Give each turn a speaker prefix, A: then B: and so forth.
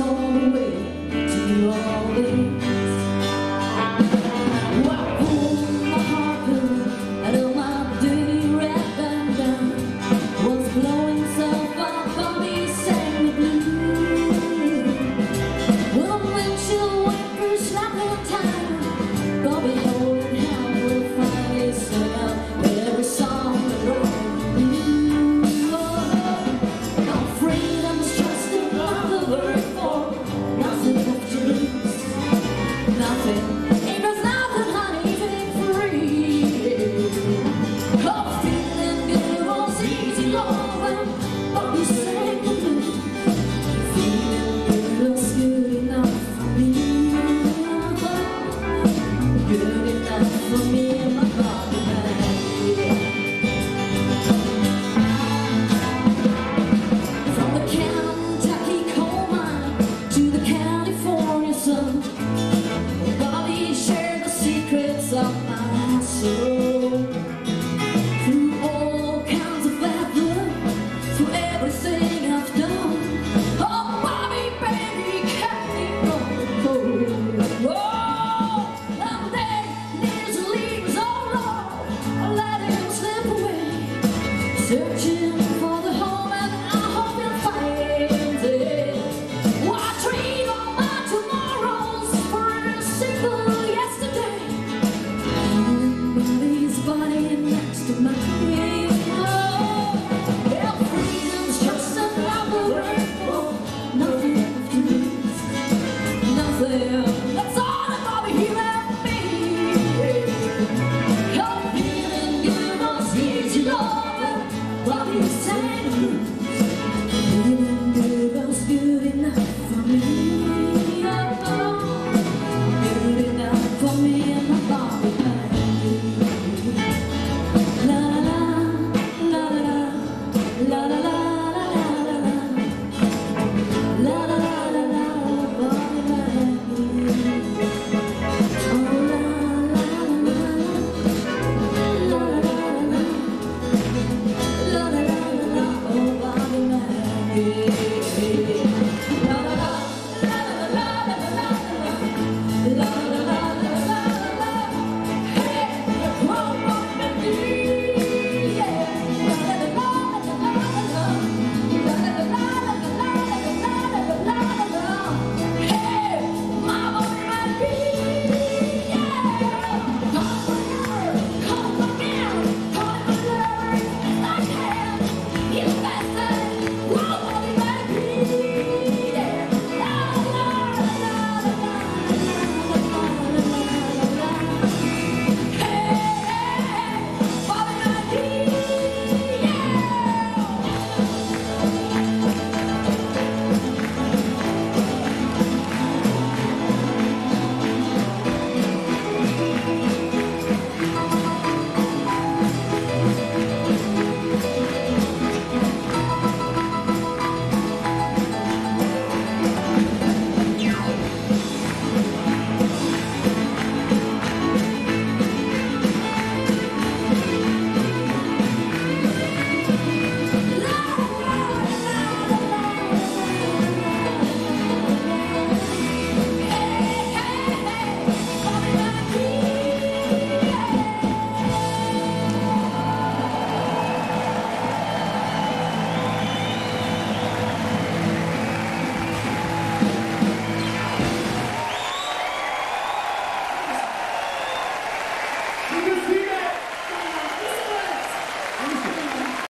A: All the way to all day. of my soul.